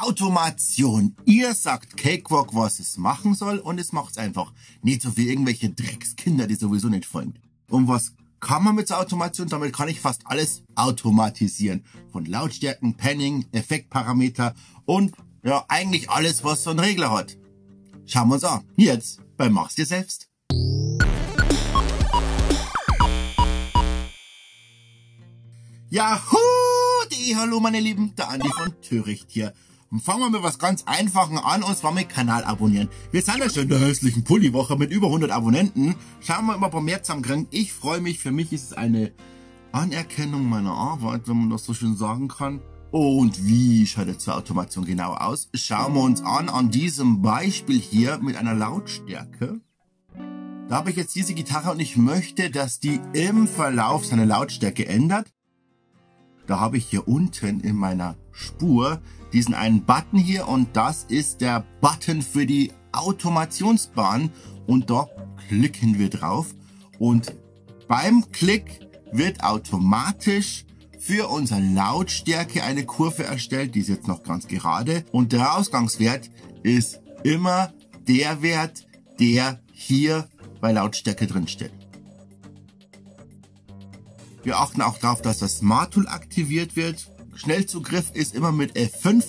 Automation. Ihr sagt Cakewalk, was es machen soll und es macht's einfach. Nicht so wie irgendwelche Dreckskinder, die sowieso nicht folgen. Und was kann man mit der Automation? Damit kann ich fast alles automatisieren. Von Lautstärken, Panning, Effektparameter und ja, eigentlich alles, was so ein Regler hat. Schauen wir uns an. Jetzt bei Mach's dir selbst. Yahoo! Hallo meine Lieben, der Andi von Töricht hier. Und fangen wir mit was ganz Einfachen an, und zwar mit Kanal abonnieren. Wir sind ja schon in der hässlichen Pulli-Woche mit über 100 Abonnenten. Schauen wir mal, ob wir mehr zusammenkriegen. Ich freue mich, für mich ist es eine Anerkennung meiner Arbeit, wenn man das so schön sagen kann. Und wie schaut jetzt zur Automation genau aus? Schauen wir uns an, an diesem Beispiel hier mit einer Lautstärke. Da habe ich jetzt diese Gitarre und ich möchte, dass die im Verlauf seine Lautstärke ändert. Da habe ich hier unten in meiner Spur diesen einen Button hier und das ist der Button für die Automationsbahn. Und da klicken wir drauf und beim Klick wird automatisch für unsere Lautstärke eine Kurve erstellt, die ist jetzt noch ganz gerade. Und der Ausgangswert ist immer der Wert, der hier bei Lautstärke drin steht. Wir achten auch darauf, dass das Smart Tool aktiviert wird. Schnellzugriff ist immer mit F5.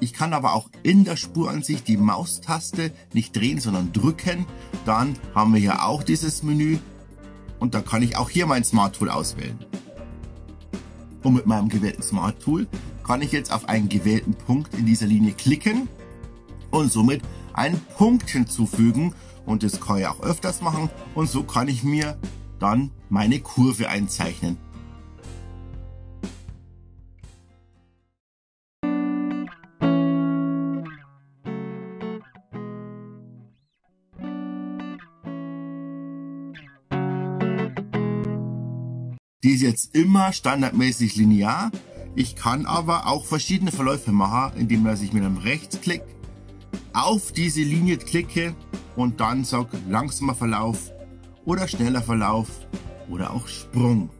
Ich kann aber auch in der Spuransicht die Maustaste nicht drehen, sondern drücken. Dann haben wir hier auch dieses Menü und da kann ich auch hier mein Smart Tool auswählen. Und mit meinem gewählten Smart Tool kann ich jetzt auf einen gewählten Punkt in dieser Linie klicken und somit einen Punkt hinzufügen und das kann ich auch öfters machen und so kann ich mir dann meine Kurve einzeichnen. Die ist jetzt immer standardmäßig linear. Ich kann aber auch verschiedene Verläufe machen, indem ich mit einem Rechtsklick auf diese Linie klicke und dann sage langsamer Verlauf oder schneller Verlauf oder auch Sprung.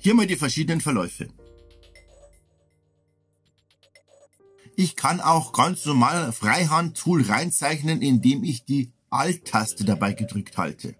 Hier mal die verschiedenen Verläufe. Ich kann auch ganz normal Freihand-Tool reinzeichnen, indem ich die Alt-Taste dabei gedrückt halte.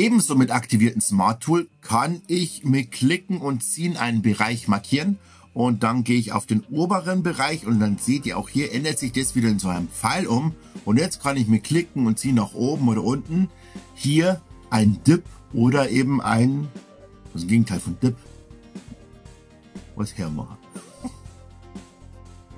Ebenso mit aktivierten Smart Tool kann ich mit Klicken und Ziehen einen Bereich markieren und dann gehe ich auf den oberen Bereich und dann seht ihr auch hier ändert sich das wieder in so einem Pfeil um und jetzt kann ich mit Klicken und Ziehen nach oben oder unten hier ein Dip oder eben ein, das Gegenteil von Dip, was hermachen.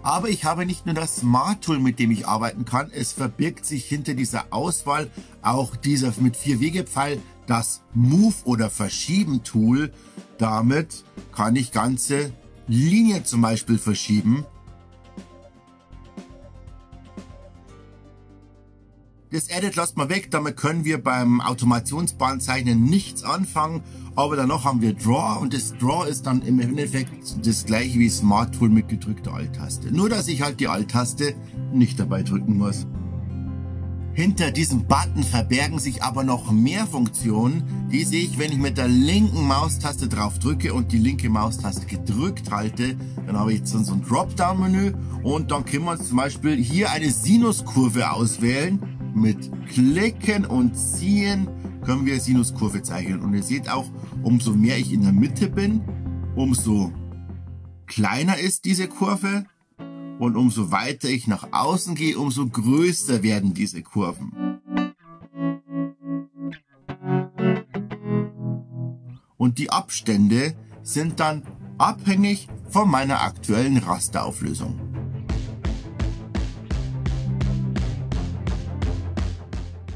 Aber ich habe nicht nur das Smart Tool, mit dem ich arbeiten kann. Es verbirgt sich hinter dieser Auswahl auch dieser mit vier Wege Pfeil, das Move oder Verschieben Tool. Damit kann ich ganze Linien zum Beispiel verschieben. Das Edit lasst mal weg, damit können wir beim Automationsbahnzeichnen nichts anfangen. Aber danach haben wir Draw und das Draw ist dann im Endeffekt das gleiche wie Smart Tool mit gedrückter Alt-Taste. Nur, dass ich halt die Alt-Taste nicht dabei drücken muss. Hinter diesem Button verbergen sich aber noch mehr Funktionen. Die sehe ich, wenn ich mit der linken Maustaste drauf drücke und die linke Maustaste gedrückt halte. Dann habe ich jetzt so ein Dropdown-Menü und dann können wir uns zum Beispiel hier eine Sinuskurve auswählen. Mit Klicken und Ziehen können wir Sinuskurve zeichnen. Und ihr seht auch, umso mehr ich in der Mitte bin, umso kleiner ist diese Kurve. Und umso weiter ich nach außen gehe, umso größer werden diese Kurven. Und die Abstände sind dann abhängig von meiner aktuellen Rasterauflösung.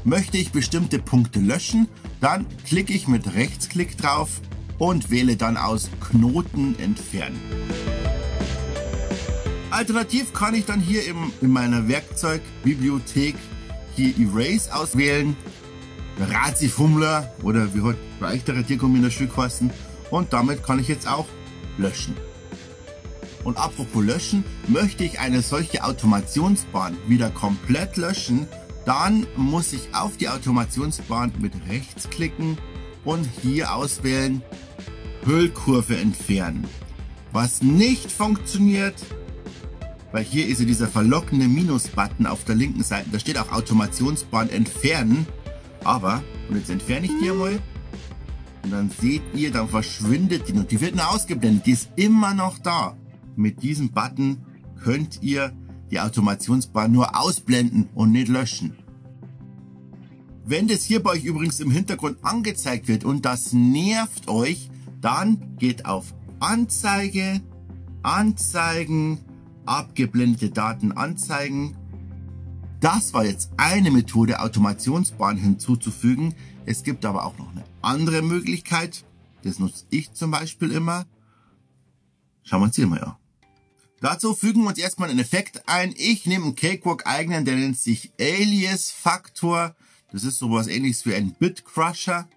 Möchte ich bestimmte Punkte löschen, dann klicke ich mit Rechtsklick drauf und wähle dann aus Knoten entfernen. Alternativ kann ich dann hier im, in meiner Werkzeugbibliothek hier Erase auswählen, Razi-Fummler oder wie heute leichtere Stück heißen und damit kann ich jetzt auch löschen. Und apropos löschen, möchte ich eine solche Automationsbahn wieder komplett löschen, Dann muss ich auf die Automationsbahn mit rechts klicken und hier auswählen Hüllkurve entfernen. Was nicht funktioniert, weil hier ist ja dieser verlockende Minus-Button auf der linken Seite. Da steht auch Automationsbahn entfernen. Aber, und jetzt entferne ich die einmal. Und dann seht ihr, dann verschwindet die und die wird nur ausgeblendet. Die ist immer noch da. Mit diesem Button könnt ihr die Automationsbahn nur ausblenden und nicht löschen. Wenn das hier bei euch übrigens im Hintergrund angezeigt wird und das nervt euch, dann geht auf Anzeige, Anzeigen, abgeblendete Daten anzeigen. Das war jetzt eine Methode, Automationsbahn hinzuzufügen. Es gibt aber auch noch eine andere Möglichkeit. Das nutze ich zum Beispiel immer. Schauen wir uns hier mal an. Dazu fügen wir uns erstmal einen Effekt ein. Ich nehme einen Cakewalk eigenen, der nennt sich Alias Faktor. Das ist sowas ähnliches wie ein Bit Crusher.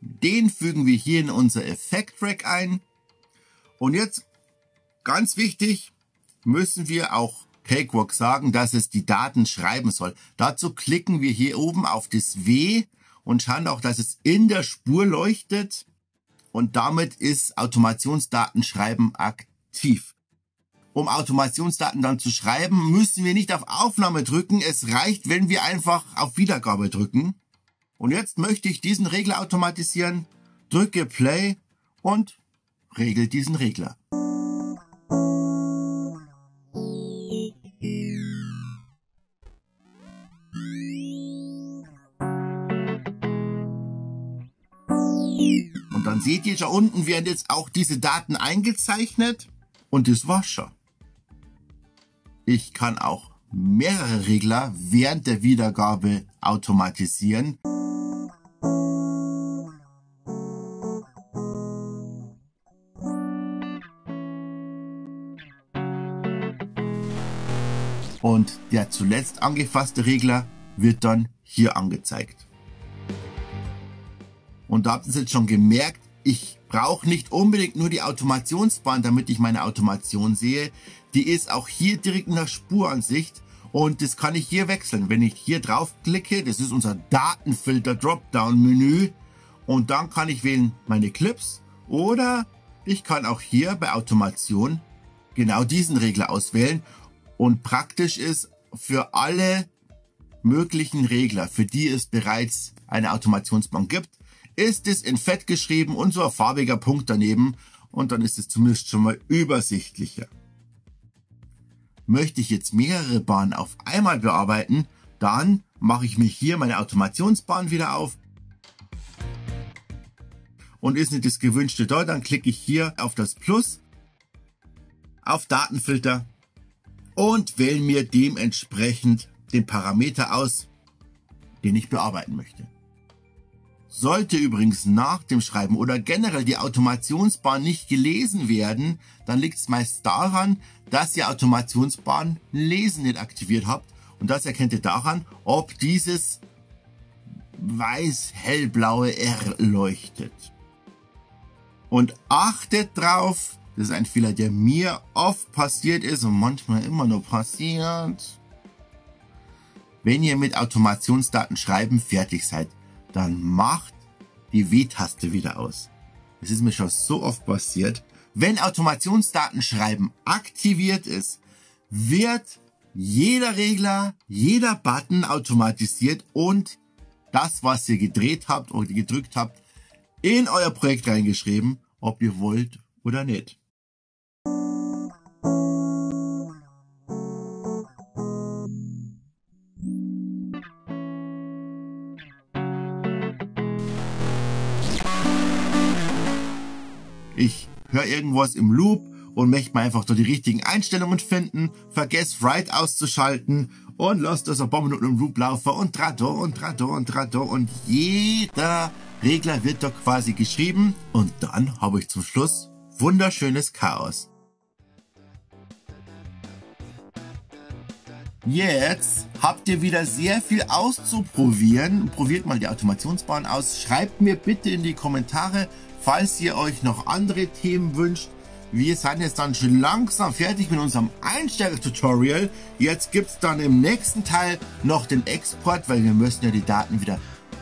Den fügen wir hier in unser Effekt-Rack ein. Und jetzt, ganz wichtig, müssen wir auch Cakewalk sagen, dass es die Daten schreiben soll. Dazu klicken wir hier oben auf das W und schauen auch, dass es in der Spur leuchtet. Und damit ist Automationsdatenschreiben aktiv. Um Automationsdaten dann zu schreiben, müssen wir nicht auf Aufnahme drücken. Es reicht, wenn wir einfach auf Wiedergabe drücken. Und jetzt möchte ich diesen Regler automatisieren, drücke Play und regel diesen Regler. Und dann seht ihr, da unten werden jetzt auch diese Daten eingezeichnet und das war's schon. Ich kann auch mehrere Regler während der Wiedergabe automatisieren. Und der zuletzt angefasste Regler wird dann hier angezeigt. Und da habt ihr es jetzt schon gemerkt, ich brauche nicht unbedingt nur die Automationsbahn, damit ich meine Automation sehe. Die ist auch hier direkt in der Spuransicht und das kann ich hier wechseln. Wenn ich hier drauf klicke, das ist unser Datenfilter Dropdown Menü und dann kann ich wählen meine Clips oder ich kann auch hier bei Automation genau diesen Regler auswählen und praktisch ist für alle möglichen Regler, für die es bereits eine Automationsbank gibt, ist es in Fett geschrieben und so ein farbiger Punkt daneben und dann ist es zumindest schon mal übersichtlicher. Möchte ich jetzt mehrere Bahnen auf einmal bearbeiten, dann mache ich mir hier meine Automationsbahn wieder auf und ist nicht das gewünschte da, dann klicke ich hier auf das Plus, auf Datenfilter und wähle mir dementsprechend den Parameter aus, den ich bearbeiten möchte. Sollte übrigens nach dem Schreiben oder generell die Automationsbahn nicht gelesen werden, dann liegt es meist daran, dass ihr Automationsbahn Lesen nicht aktiviert habt. Und das erkennt ihr daran, ob dieses weiß-hellblaue R leuchtet. Und achtet drauf, das ist ein Fehler, der mir oft passiert ist und manchmal immer nur passiert. Wenn ihr mit Automationsdaten schreiben fertig seid, dann macht die W-Taste wieder aus. Es ist mir schon so oft passiert. Wenn Automationsdatenschreiben aktiviert ist, wird jeder Regler, jeder Button automatisiert und das, was ihr gedreht habt oder gedrückt habt, in euer Projekt reingeschrieben, ob ihr wollt oder nicht. Ich höre irgendwas im Loop und möchte mal einfach da die richtigen Einstellungen finden, vergess Write auszuschalten und lass das ein paar Minuten im Loop laufen und Trato und Trato und Trato und jeder Regler wird da quasi geschrieben. Und dann habe ich zum Schluss wunderschönes Chaos. Jetzt habt ihr wieder sehr viel auszuprobieren. Probiert mal die Automationsbahn aus. Schreibt mir bitte in die Kommentare, falls ihr euch noch andere Themen wünscht. wir sind jetzt dann schon langsam fertig mit unserem Einsteiger-Tutorial. Jetzt gibt es dann im nächsten Teil noch den Export, weil wir müssen ja die Daten wieder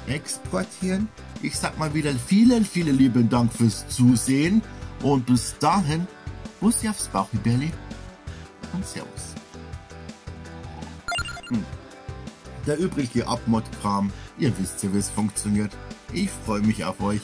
exportieren. Ich sag mal wieder vielen, vielen lieben Dank fürs Zusehen und bis dahin, Bussi aufs Bauchibelli und Servus. Hm. Der übrige Abmod-Kram, ihr wisst ja, wie es funktioniert. Ich freue mich auf euch.